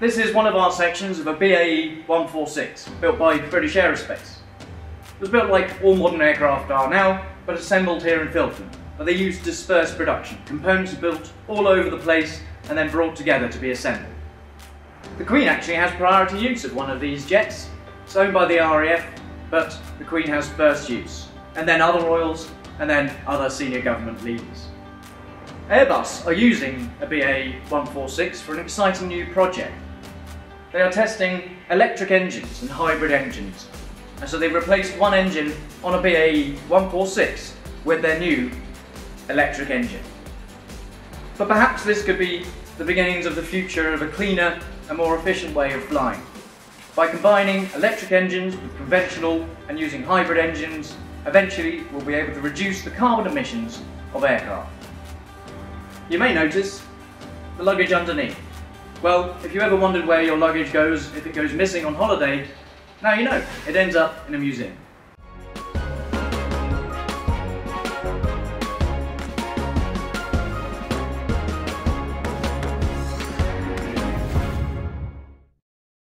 This is one of our sections of a BAE 146, built by British Aerospace. It was built like all modern aircraft are now, but assembled here in Filton. But they use dispersed production. Components are built all over the place and then brought together to be assembled. The Queen actually has priority use of one of these jets. It's owned by the RAF, but the Queen has first use. And then other royals, and then other senior government leaders. Airbus are using a BAE 146 for an exciting new project. They are testing electric engines and hybrid engines, and so they've replaced one engine on a BAE 146 with their new electric engine. But perhaps this could be the beginnings of the future of a cleaner and more efficient way of flying. By combining electric engines with conventional and using hybrid engines, eventually we'll be able to reduce the carbon emissions of aircraft. You may notice the luggage underneath. Well, if you ever wondered where your luggage goes if it goes missing on holiday, now you know, it ends up in a museum.